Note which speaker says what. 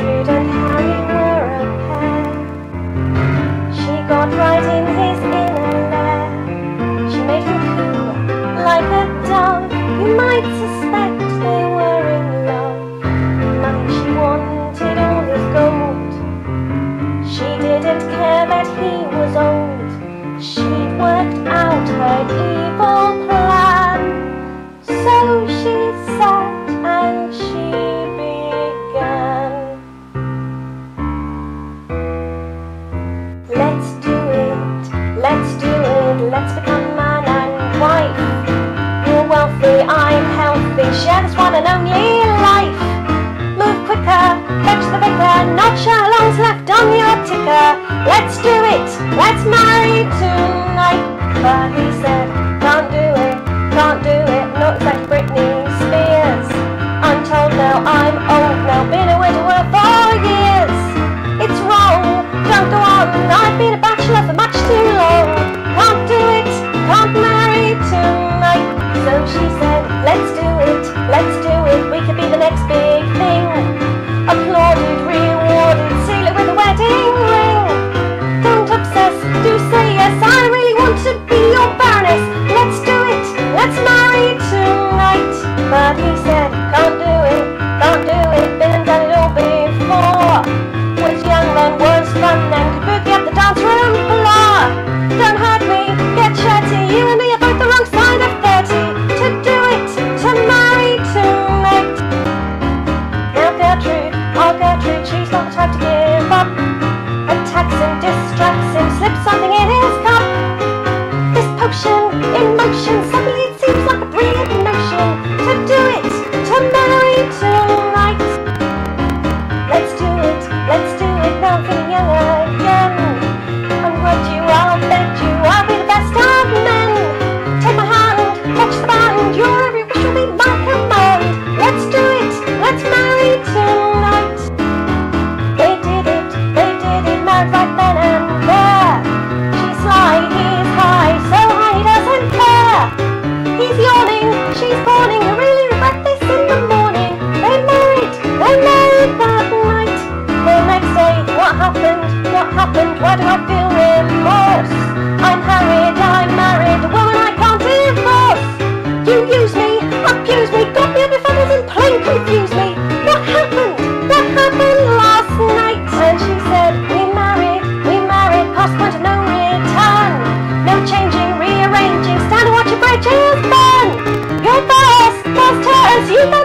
Speaker 1: Gertrude and Harry were a pair. She got right in his inner lair. She made him coo like a dove. You might suspect they were in love. Money she wanted, all his gold. She didn't care that he was old. She'd Let's do it, let's marry tonight. But he said, can't do it, can't do it, not like Britney Spears. I'm told now I'm old now, been a widower for years. It's wrong, don't go on, I've been a bachelor for much too long. Can't do it, can't marry tonight. So she said, let's do it, let's do it, we could be the next big thing. Applauded, rewarded, But he said, can't do it, can't do it, been and done it all before. Was young then, was fun then, could boogie up the dance room floor. Don't hurt me, get shirty, you and me are both the wrong side of 30. To do it, to marry tonight. Now Gertrude, oh Gertrude, she's not the type to give up. Attacks him, distracts him, slips something in his cup. This potion in motion, suddenly it seems like I feel remorse? I'm harried, I'm married, woman I can't divorce. You use me, me, got me confuse me. What happened, what happened last night? And she said, we married, we married, past point of no return. No changing, rearranging, stand and watch your bridges burn. You